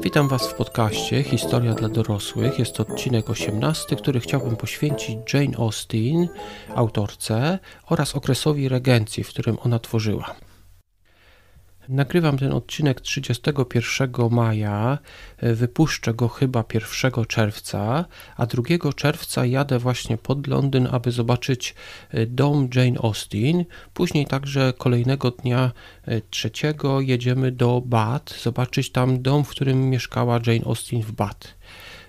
Witam Was w podcaście Historia dla dorosłych. Jest to odcinek 18, który chciałbym poświęcić Jane Austen, autorce, oraz okresowi regencji, w którym ona tworzyła. Nagrywam ten odcinek 31 maja, e, wypuszczę go chyba 1 czerwca, a 2 czerwca jadę właśnie pod Londyn, aby zobaczyć e, dom Jane Austen. Później także kolejnego dnia, e, trzeciego, jedziemy do Bath, zobaczyć tam dom, w którym mieszkała Jane Austen w Bath.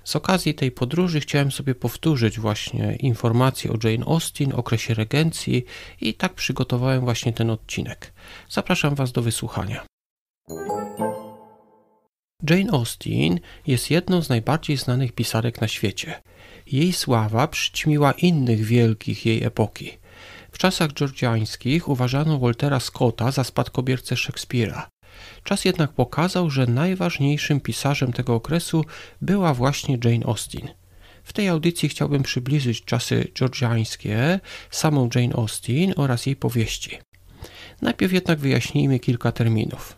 Z okazji tej podróży chciałem sobie powtórzyć właśnie informacje o Jane Austen, okresie regencji i tak przygotowałem właśnie ten odcinek. Zapraszam Was do wysłuchania. Jane Austen jest jedną z najbardziej znanych pisarek na świecie. Jej sława przyćmiła innych wielkich jej epoki. W czasach georgiańskich uważano Waltera Scotta za spadkobiercę Szekspira. Czas jednak pokazał, że najważniejszym pisarzem tego okresu była właśnie Jane Austen. W tej audycji chciałbym przybliżyć czasy georgiańskie, samą Jane Austen oraz jej powieści. Najpierw jednak wyjaśnijmy kilka terminów.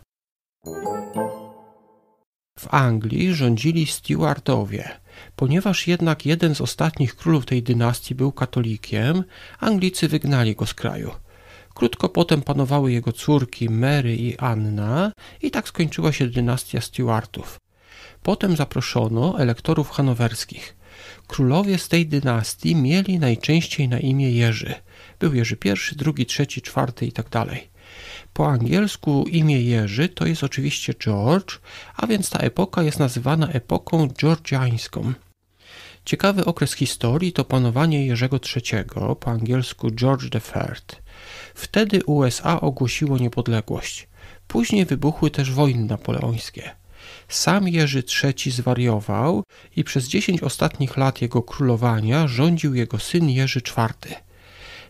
W Anglii rządzili Stuartowie. Ponieważ jednak jeden z ostatnich królów tej dynastii był katolikiem, Anglicy wygnali go z kraju. Krótko potem panowały jego córki Mary i Anna i tak skończyła się dynastia Stuartów. Potem zaproszono elektorów hanowerskich. Królowie z tej dynastii mieli najczęściej na imię Jerzy. Był Jerzy I, drugi, trzeci, czwarty i tak. Po angielsku imię Jerzy to jest oczywiście George, a więc ta epoka jest nazywana epoką georgiańską. Ciekawy okres historii to panowanie Jerzego III, po angielsku George III. Wtedy USA ogłosiło niepodległość. Później wybuchły też wojny napoleońskie. Sam Jerzy III zwariował i przez dziesięć ostatnich lat jego królowania rządził jego syn Jerzy IV.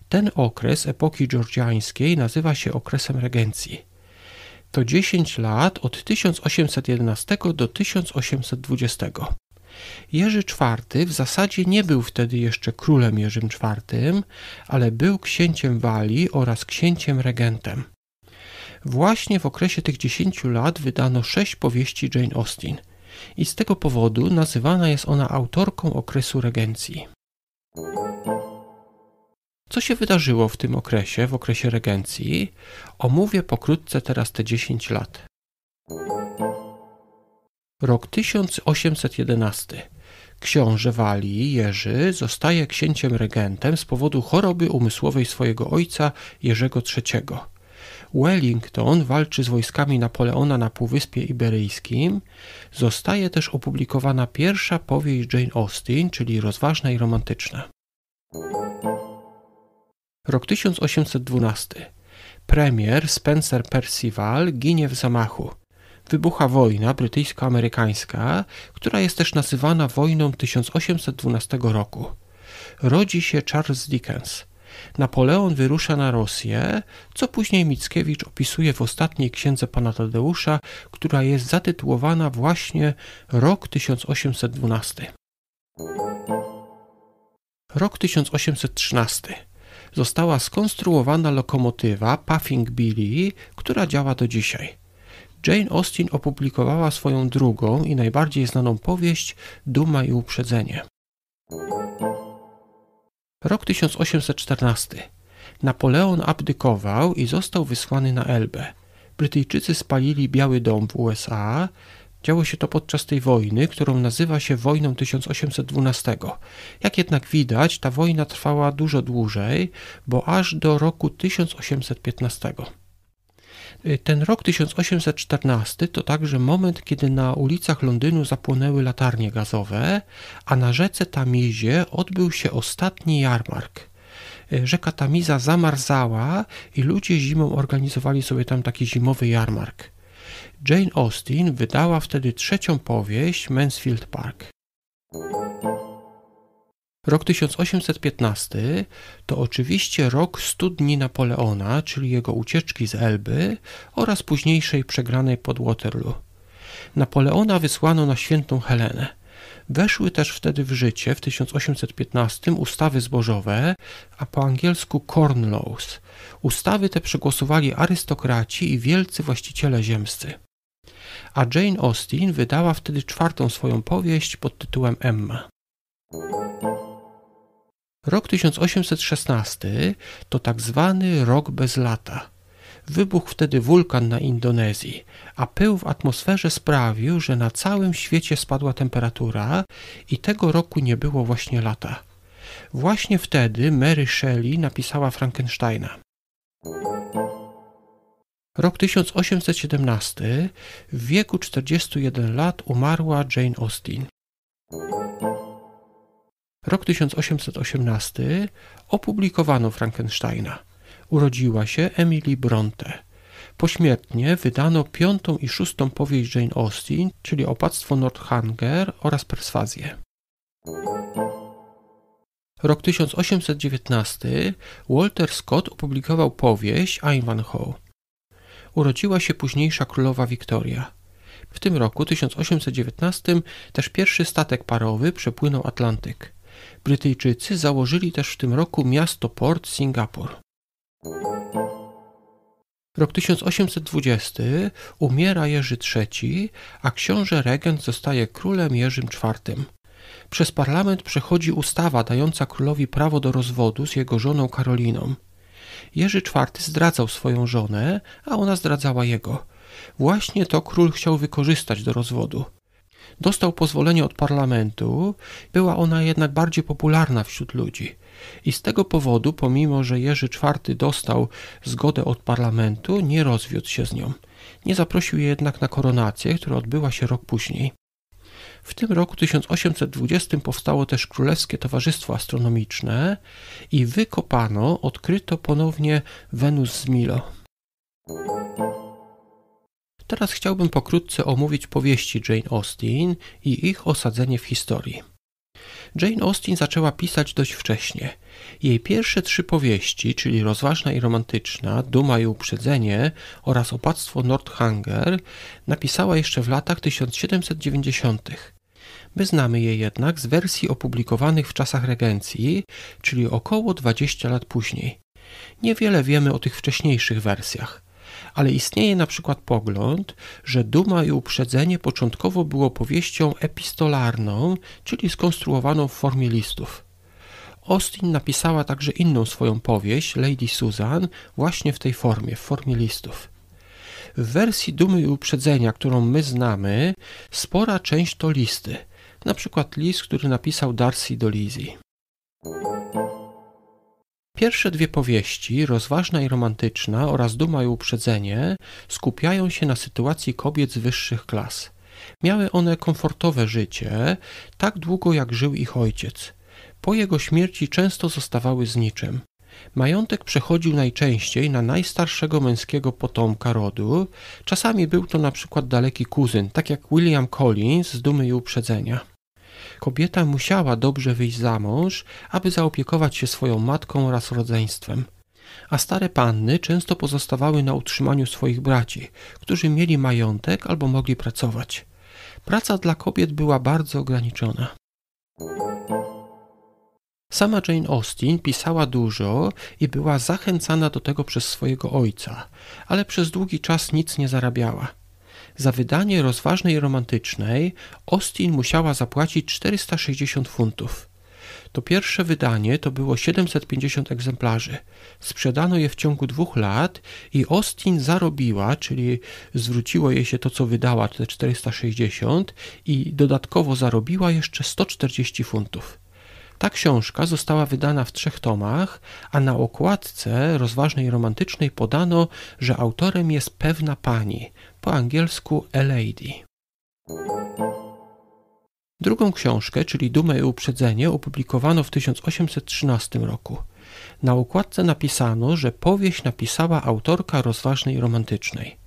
Ten okres epoki georgiańskiej nazywa się okresem regencji. To 10 lat od 1811 do 1820. Jerzy IV w zasadzie nie był wtedy jeszcze królem Jerzym IV, ale był księciem Walii oraz księciem regentem. Właśnie w okresie tych 10 lat wydano sześć powieści Jane Austen i z tego powodu nazywana jest ona autorką okresu regencji. Co się wydarzyło w tym okresie, w okresie regencji? Omówię pokrótce teraz te 10 lat. Rok 1811. Książę Walii, Jerzy, zostaje księciem regentem z powodu choroby umysłowej swojego ojca Jerzego III. Wellington walczy z wojskami Napoleona na Półwyspie Iberyjskim. Zostaje też opublikowana pierwsza powieść Jane Austen, czyli rozważna i romantyczna. Rok 1812. Premier Spencer Percival ginie w zamachu. Wybucha wojna brytyjsko-amerykańska, która jest też nazywana wojną 1812 roku. Rodzi się Charles Dickens. Napoleon wyrusza na Rosję, co później Mickiewicz opisuje w ostatniej księdze pana Tadeusza, która jest zatytułowana właśnie Rok 1812. Rok 1813 została skonstruowana lokomotywa Puffing Billy, która działa do dzisiaj. Jane Austen opublikowała swoją drugą i najbardziej znaną powieść Duma i uprzedzenie. Rok 1814. Napoleon abdykował i został wysłany na Elbę. Brytyjczycy spalili Biały Dom w USA, Działo się to podczas tej wojny, którą nazywa się wojną 1812. Jak jednak widać, ta wojna trwała dużo dłużej, bo aż do roku 1815. Ten rok 1814 to także moment, kiedy na ulicach Londynu zapłonęły latarnie gazowe, a na rzece Tamizie odbył się ostatni jarmark. Rzeka Tamiza zamarzała i ludzie zimą organizowali sobie tam taki zimowy jarmark. Jane Austen wydała wtedy trzecią powieść Mansfield Park. Rok 1815 to oczywiście rok stu dni Napoleona, czyli jego ucieczki z Elby oraz późniejszej przegranej pod Waterloo. Napoleona wysłano na świętą Helenę. Weszły też wtedy w życie w 1815 ustawy zbożowe, a po angielsku Corn Laws. Ustawy te przegłosowali arystokraci i wielcy właściciele ziemscy. A Jane Austen wydała wtedy czwartą swoją powieść pod tytułem Emma. Rok 1816 to tak zwany rok bez lata. Wybuchł wtedy wulkan na Indonezji, a pył w atmosferze sprawił, że na całym świecie spadła temperatura i tego roku nie było właśnie lata. Właśnie wtedy Mary Shelley napisała Frankensteina. Rok 1817. W wieku 41 lat umarła Jane Austen. Rok 1818. Opublikowano Frankensteina. Urodziła się Emily Bronte. Pośmiertnie wydano piątą i szóstą powieść Jane Austen, czyli Opactwo Northanger oraz Perswazję. Rok 1819 Walter Scott opublikował powieść Ivanhoe. Urodziła się późniejsza królowa Wiktoria. W tym roku 1819 też pierwszy statek parowy przepłynął Atlantyk. Brytyjczycy założyli też w tym roku miasto port Singapur. Rok 1820 umiera Jerzy III, a książę regent zostaje królem Jerzym IV. Przez parlament przechodzi ustawa dająca królowi prawo do rozwodu z jego żoną Karoliną. Jerzy IV zdradzał swoją żonę, a ona zdradzała jego. Właśnie to król chciał wykorzystać do rozwodu. Dostał pozwolenie od parlamentu, była ona jednak bardziej popularna wśród ludzi. I z tego powodu, pomimo że Jerzy IV dostał zgodę od parlamentu, nie rozwiódł się z nią. Nie zaprosił jej jednak na koronację, która odbyła się rok później. W tym roku 1820 powstało też Królewskie Towarzystwo Astronomiczne i wykopano, odkryto ponownie Wenus z Milo. Teraz chciałbym pokrótce omówić powieści Jane Austen i ich osadzenie w historii. Jane Austen zaczęła pisać dość wcześnie. Jej pierwsze trzy powieści, czyli Rozważna i Romantyczna, Duma i Uprzedzenie oraz Opactwo Nordhanger, napisała jeszcze w latach 1790. My znamy je jednak z wersji opublikowanych w czasach regencji, czyli około 20 lat później. Niewiele wiemy o tych wcześniejszych wersjach ale istnieje na przykład pogląd, że Duma i Uprzedzenie początkowo było powieścią epistolarną, czyli skonstruowaną w formie listów. Austin napisała także inną swoją powieść, Lady Susan, właśnie w tej formie, w formie listów. W wersji Dumy i Uprzedzenia, którą my znamy, spora część to listy, na przykład list, który napisał Darcy do Lizzie. Pierwsze dwie powieści, rozważna i romantyczna oraz duma i uprzedzenie, skupiają się na sytuacji kobiet z wyższych klas. Miały one komfortowe życie, tak długo jak żył ich ojciec. Po jego śmierci często zostawały z niczym. Majątek przechodził najczęściej na najstarszego męskiego potomka rodu, czasami był to na przykład daleki kuzyn, tak jak William Collins z Dumy i Uprzedzenia. Kobieta musiała dobrze wyjść za mąż, aby zaopiekować się swoją matką oraz rodzeństwem. A stare panny często pozostawały na utrzymaniu swoich braci, którzy mieli majątek albo mogli pracować. Praca dla kobiet była bardzo ograniczona. Sama Jane Austen pisała dużo i była zachęcana do tego przez swojego ojca, ale przez długi czas nic nie zarabiała. Za wydanie rozważnej romantycznej Austin musiała zapłacić 460 funtów. To pierwsze wydanie to było 750 egzemplarzy. Sprzedano je w ciągu dwóch lat i Austin zarobiła, czyli zwróciło jej się to, co wydała, te 460 i dodatkowo zarobiła jeszcze 140 funtów. Ta książka została wydana w trzech tomach, a na okładce rozważnej romantycznej podano, że autorem jest pewna pani, po angielsku A Lady. Drugą książkę, czyli Dumę i Uprzedzenie, opublikowano w 1813 roku. Na okładce napisano, że powieść napisała autorka rozważnej romantycznej.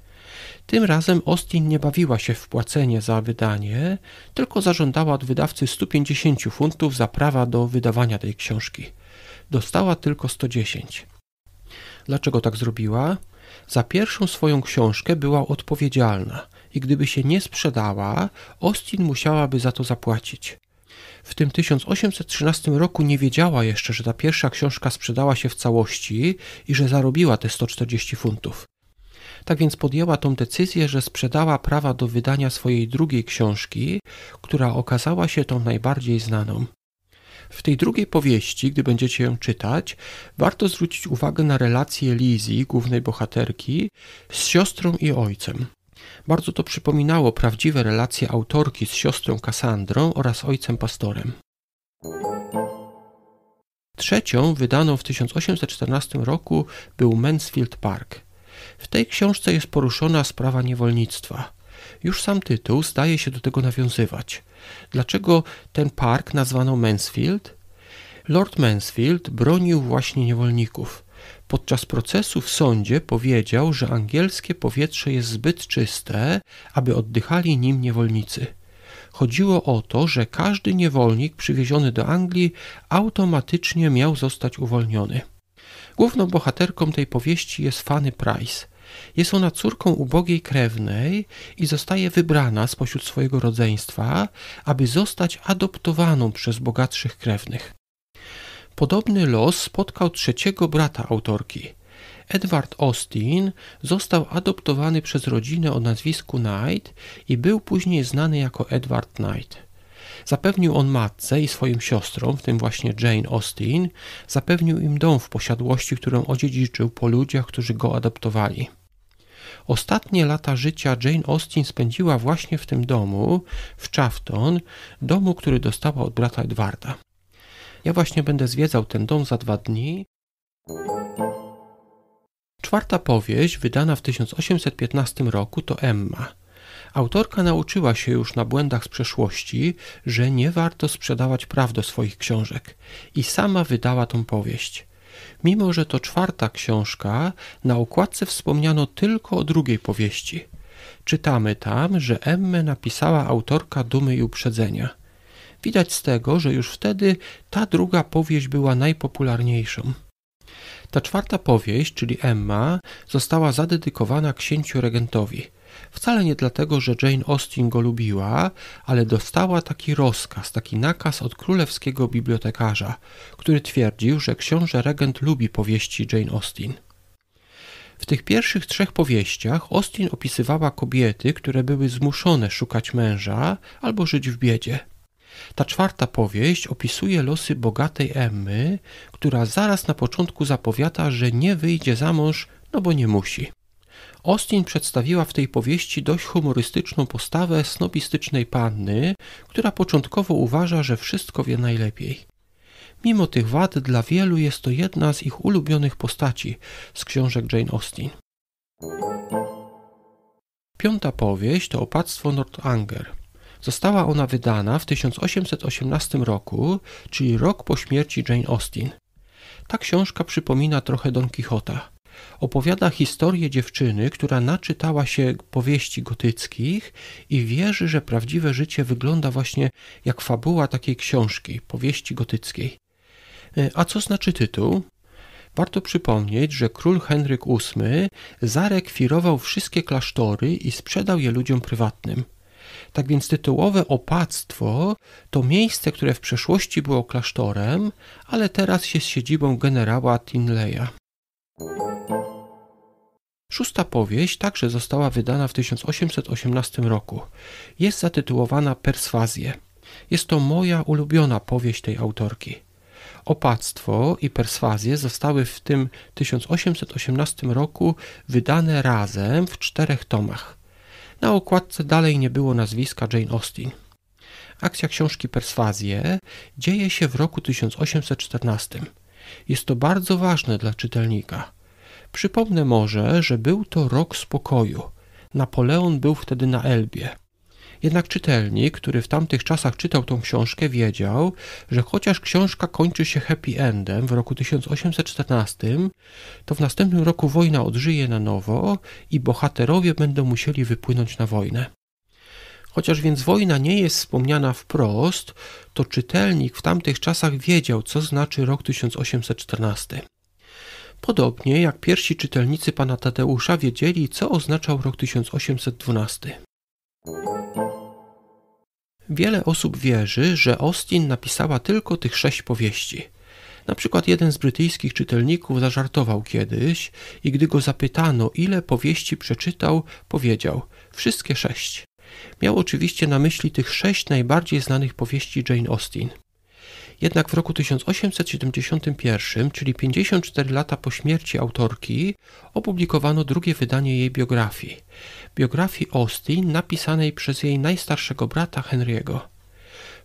Tym razem Austin nie bawiła się w płacenie za wydanie, tylko zażądała od wydawcy 150 funtów za prawa do wydawania tej książki. Dostała tylko 110. Dlaczego tak zrobiła? Za pierwszą swoją książkę była odpowiedzialna i gdyby się nie sprzedała, Austin musiałaby za to zapłacić. W tym 1813 roku nie wiedziała jeszcze, że ta pierwsza książka sprzedała się w całości i że zarobiła te 140 funtów. Tak więc podjęła tą decyzję, że sprzedała prawa do wydania swojej drugiej książki, która okazała się tą najbardziej znaną. W tej drugiej powieści, gdy będziecie ją czytać, warto zwrócić uwagę na relację Lizzie, głównej bohaterki, z siostrą i ojcem. Bardzo to przypominało prawdziwe relacje autorki z siostrą Kassandrą oraz ojcem pastorem. Trzecią, wydaną w 1814 roku, był Mansfield Park. W tej książce jest poruszona sprawa niewolnictwa. Już sam tytuł zdaje się do tego nawiązywać. Dlaczego ten park nazwano Mansfield? Lord Mansfield bronił właśnie niewolników. Podczas procesu w sądzie powiedział, że angielskie powietrze jest zbyt czyste, aby oddychali nim niewolnicy. Chodziło o to, że każdy niewolnik przywieziony do Anglii automatycznie miał zostać uwolniony. Główną bohaterką tej powieści jest Fanny Price. Jest ona córką ubogiej krewnej i zostaje wybrana spośród swojego rodzeństwa, aby zostać adoptowaną przez bogatszych krewnych. Podobny los spotkał trzeciego brata autorki. Edward Austin został adoptowany przez rodzinę o nazwisku Knight i był później znany jako Edward Knight. Zapewnił on matce i swoim siostrom, w tym właśnie Jane Austen, zapewnił im dom w posiadłości, którą odziedziczył po ludziach, którzy go adoptowali. Ostatnie lata życia Jane Austen spędziła właśnie w tym domu, w Chafton, domu, który dostała od brata Edwarda. Ja właśnie będę zwiedzał ten dom za dwa dni. Czwarta powieść, wydana w 1815 roku, to Emma. Autorka nauczyła się już na błędach z przeszłości, że nie warto sprzedawać praw do swoich książek i sama wydała tą powieść. Mimo, że to czwarta książka, na okładce wspomniano tylko o drugiej powieści. Czytamy tam, że Emmę napisała autorka Dumy i Uprzedzenia. Widać z tego, że już wtedy ta druga powieść była najpopularniejszą. Ta czwarta powieść, czyli Emma, została zadedykowana księciu regentowi. Wcale nie dlatego, że Jane Austen go lubiła, ale dostała taki rozkaz, taki nakaz od królewskiego bibliotekarza, który twierdził, że książę regent lubi powieści Jane Austen. W tych pierwszych trzech powieściach Austen opisywała kobiety, które były zmuszone szukać męża albo żyć w biedzie. Ta czwarta powieść opisuje losy bogatej Emmy, która zaraz na początku zapowiada, że nie wyjdzie za mąż, no bo nie musi. Austin przedstawiła w tej powieści dość humorystyczną postawę snobistycznej panny, która początkowo uważa, że wszystko wie najlepiej. Mimo tych wad dla wielu jest to jedna z ich ulubionych postaci z książek Jane Austen. Piąta powieść to opactwo Northanger. Została ona wydana w 1818 roku, czyli rok po śmierci Jane Austen. Ta książka przypomina trochę Don Quixota. Opowiada historię dziewczyny, która naczytała się powieści gotyckich i wierzy, że prawdziwe życie wygląda właśnie jak fabuła takiej książki, powieści gotyckiej. E, a co znaczy tytuł? Warto przypomnieć, że król Henryk VIII zarekwirował wszystkie klasztory i sprzedał je ludziom prywatnym. Tak więc tytułowe opactwo to miejsce, które w przeszłości było klasztorem, ale teraz jest siedzibą generała Tinleya. Szósta powieść także została wydana w 1818 roku. Jest zatytułowana Perswazje. Jest to moja ulubiona powieść tej autorki. Opactwo i perswazje zostały w tym 1818 roku wydane razem w czterech tomach. Na okładce dalej nie było nazwiska Jane Austen. Akcja książki Perswazje dzieje się w roku 1814. Jest to bardzo ważne dla czytelnika. Przypomnę może, że był to rok spokoju. Napoleon był wtedy na Elbie. Jednak czytelnik, który w tamtych czasach czytał tą książkę, wiedział, że chociaż książka kończy się happy endem w roku 1814, to w następnym roku wojna odżyje na nowo i bohaterowie będą musieli wypłynąć na wojnę. Chociaż więc wojna nie jest wspomniana wprost, to czytelnik w tamtych czasach wiedział, co znaczy rok 1814. Podobnie jak pierwsi czytelnicy pana Tadeusza wiedzieli, co oznaczał rok 1812. Wiele osób wierzy, że Austin napisała tylko tych sześć powieści. Na przykład jeden z brytyjskich czytelników zażartował kiedyś i gdy go zapytano, ile powieści przeczytał, powiedział: Wszystkie sześć. Miał oczywiście na myśli tych sześć najbardziej znanych powieści Jane Austen. Jednak w roku 1871, czyli 54 lata po śmierci autorki, opublikowano drugie wydanie jej biografii. Biografii Austin napisanej przez jej najstarszego brata Henry'ego.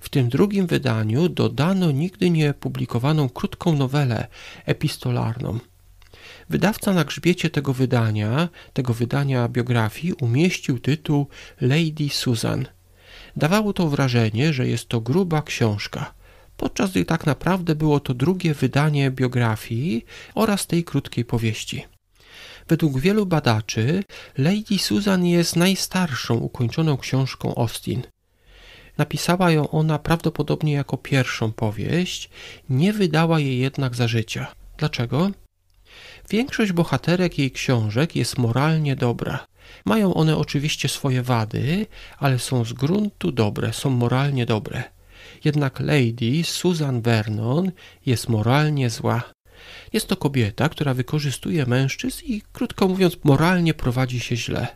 W tym drugim wydaniu dodano nigdy nie publikowaną krótką nowelę epistolarną. Wydawca na grzbiecie tego wydania, tego wydania biografii, umieścił tytuł Lady Susan. Dawało to wrażenie, że jest to gruba książka, podczas gdy tak naprawdę było to drugie wydanie biografii oraz tej krótkiej powieści. Według wielu badaczy Lady Susan jest najstarszą ukończoną książką Austin. Napisała ją ona prawdopodobnie jako pierwszą powieść, nie wydała jej jednak za życia. Dlaczego? Większość bohaterek jej książek jest moralnie dobra. Mają one oczywiście swoje wady, ale są z gruntu dobre, są moralnie dobre. Jednak Lady Susan Vernon jest moralnie zła. Jest to kobieta, która wykorzystuje mężczyzn i, krótko mówiąc, moralnie prowadzi się źle.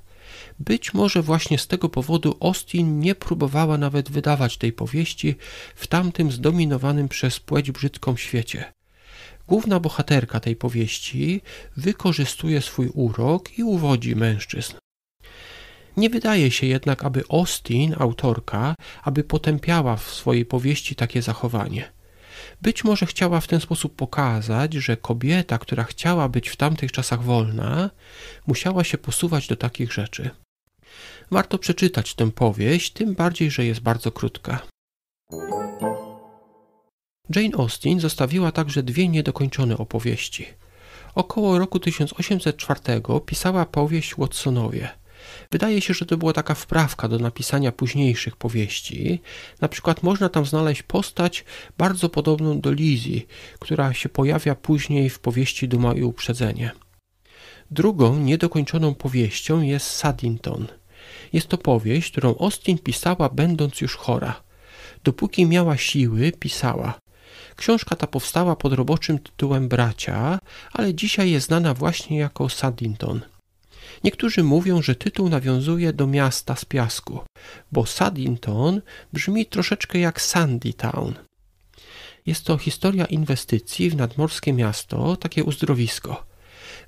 Być może właśnie z tego powodu Austin nie próbowała nawet wydawać tej powieści w tamtym zdominowanym przez płeć brzydką świecie. Główna bohaterka tej powieści wykorzystuje swój urok i uwodzi mężczyzn. Nie wydaje się jednak, aby Austin, autorka, aby potępiała w swojej powieści takie zachowanie. Być może chciała w ten sposób pokazać, że kobieta, która chciała być w tamtych czasach wolna, musiała się posuwać do takich rzeczy. Warto przeczytać tę powieść, tym bardziej, że jest bardzo krótka. Jane Austen zostawiła także dwie niedokończone opowieści. Około roku 1804 pisała powieść Watsonowie. Wydaje się, że to była taka wprawka do napisania późniejszych powieści. Na przykład można tam znaleźć postać bardzo podobną do Lizzie, która się pojawia później w powieści Duma i Uprzedzenie. Drugą niedokończoną powieścią jest Saddington. Jest to powieść, którą Austin pisała będąc już chora. Dopóki miała siły, pisała. Książka ta powstała pod roboczym tytułem Bracia, ale dzisiaj jest znana właśnie jako Saddington. Niektórzy mówią, że tytuł nawiązuje do miasta z piasku, bo Saddington brzmi troszeczkę jak Sandy Town. Jest to historia inwestycji w nadmorskie miasto, takie uzdrowisko.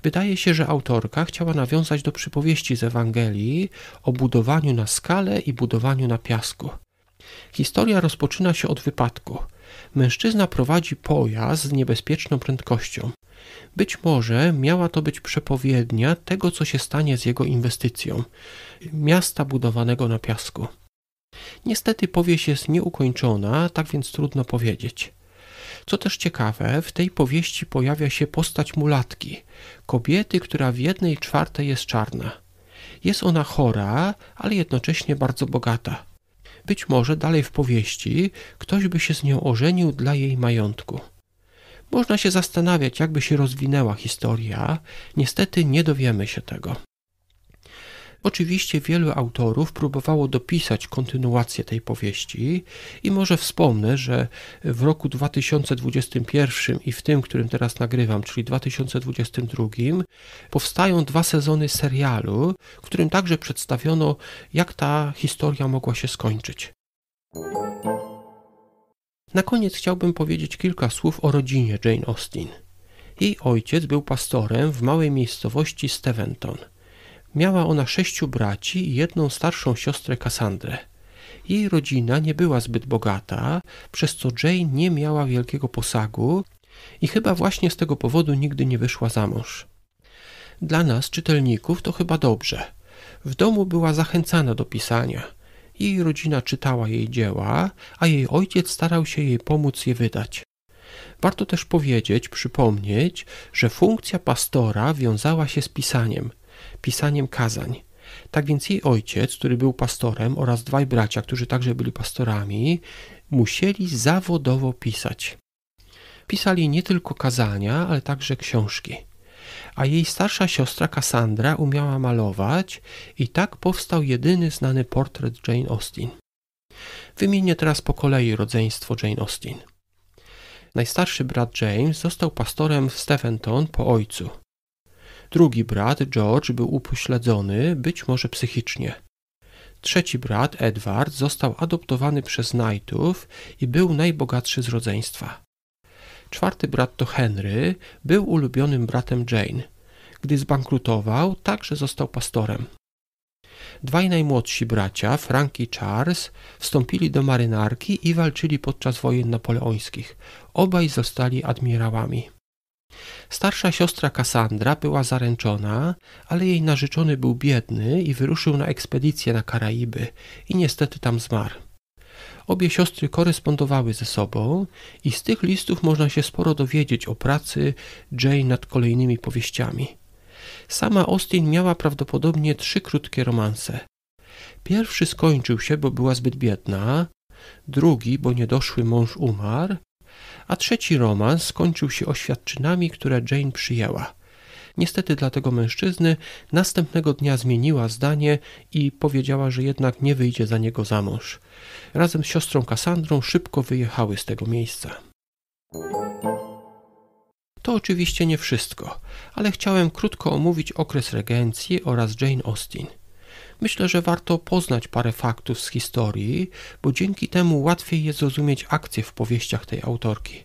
Wydaje się, że autorka chciała nawiązać do przypowieści z Ewangelii o budowaniu na skale i budowaniu na piasku. Historia rozpoczyna się od wypadku. Mężczyzna prowadzi pojazd z niebezpieczną prędkością. Być może miała to być przepowiednia tego, co się stanie z jego inwestycją miasta budowanego na piasku. Niestety powieść jest nieukończona, tak więc trudno powiedzieć. Co też ciekawe, w tej powieści pojawia się postać mulatki, kobiety, która w jednej czwartej jest czarna. Jest ona chora, ale jednocześnie bardzo bogata. Być może dalej w powieści ktoś by się z nią ożenił dla jej majątku. Można się zastanawiać, jakby się rozwinęła historia, niestety nie dowiemy się tego. Oczywiście wielu autorów próbowało dopisać kontynuację tej powieści i może wspomnę, że w roku 2021 i w tym, którym teraz nagrywam, czyli 2022, powstają dwa sezony serialu, w którym także przedstawiono, jak ta historia mogła się skończyć. Na koniec chciałbym powiedzieć kilka słów o rodzinie Jane Austen. Jej ojciec był pastorem w małej miejscowości Steventon. Miała ona sześciu braci i jedną starszą siostrę Cassandrę. Jej rodzina nie była zbyt bogata, przez co Jane nie miała wielkiego posagu i chyba właśnie z tego powodu nigdy nie wyszła za mąż. Dla nas, czytelników, to chyba dobrze. W domu była zachęcana do pisania – jej rodzina czytała jej dzieła, a jej ojciec starał się jej pomóc je wydać. Warto też powiedzieć, przypomnieć, że funkcja pastora wiązała się z pisaniem, pisaniem kazań. Tak więc jej ojciec, który był pastorem, oraz dwaj bracia, którzy także byli pastorami, musieli zawodowo pisać. Pisali nie tylko kazania, ale także książki a jej starsza siostra Cassandra umiała malować i tak powstał jedyny znany portret Jane Austen. Wymienię teraz po kolei rodzeństwo Jane Austen. Najstarszy brat James został pastorem w Stephenton po ojcu. Drugi brat, George, był upośledzony, być może psychicznie. Trzeci brat, Edward, został adoptowany przez Knightów i był najbogatszy z rodzeństwa. Czwarty brat to Henry, był ulubionym bratem Jane. Gdy zbankrutował, także został pastorem. Dwaj najmłodsi bracia, Frank i Charles, wstąpili do marynarki i walczyli podczas wojen napoleońskich. Obaj zostali admirałami. Starsza siostra Cassandra była zaręczona, ale jej narzeczony był biedny i wyruszył na ekspedycję na Karaiby i niestety tam zmarł. Obie siostry korespondowały ze sobą i z tych listów można się sporo dowiedzieć o pracy Jane nad kolejnymi powieściami. Sama Austin miała prawdopodobnie trzy krótkie romanse. Pierwszy skończył się, bo była zbyt biedna, drugi, bo niedoszły mąż umarł, a trzeci romans skończył się oświadczynami, które Jane przyjęła. Niestety dla tego mężczyzny następnego dnia zmieniła zdanie i powiedziała, że jednak nie wyjdzie za niego za mąż. Razem z siostrą Kassandrą szybko wyjechały z tego miejsca. To oczywiście nie wszystko, ale chciałem krótko omówić okres regencji oraz Jane Austen. Myślę, że warto poznać parę faktów z historii, bo dzięki temu łatwiej jest zrozumieć akcje w powieściach tej autorki.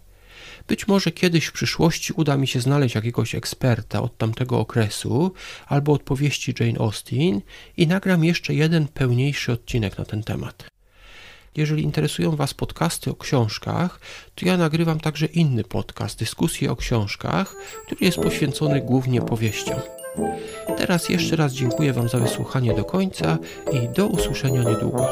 Być może kiedyś w przyszłości uda mi się znaleźć jakiegoś eksperta od tamtego okresu albo od powieści Jane Austen i nagram jeszcze jeden pełniejszy odcinek na ten temat. Jeżeli interesują Was podcasty o książkach, to ja nagrywam także inny podcast, dyskusje o książkach, który jest poświęcony głównie powieściom. Teraz jeszcze raz dziękuję Wam za wysłuchanie do końca i do usłyszenia niedługo.